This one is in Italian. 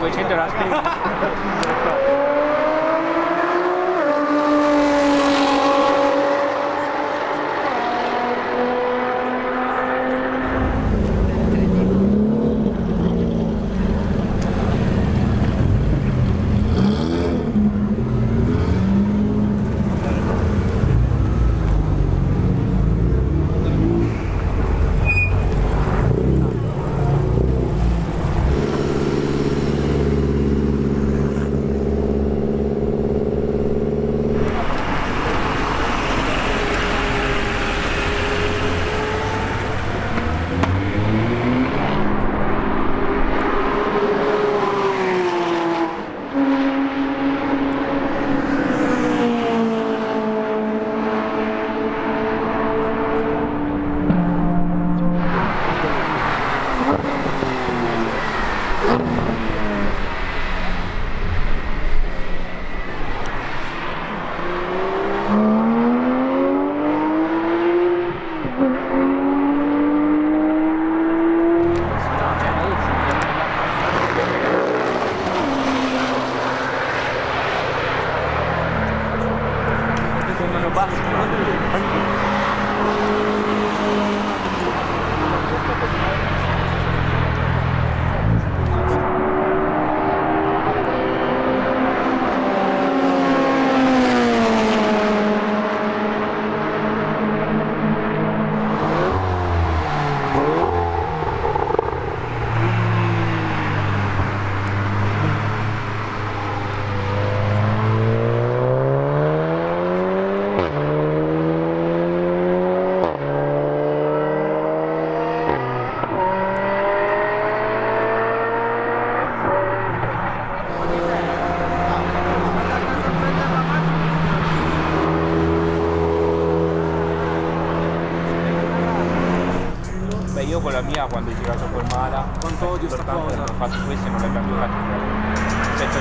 我听到了。Mala, Quanto odio sta cosa. ho fatto questo e non l'abbiamo più. Senza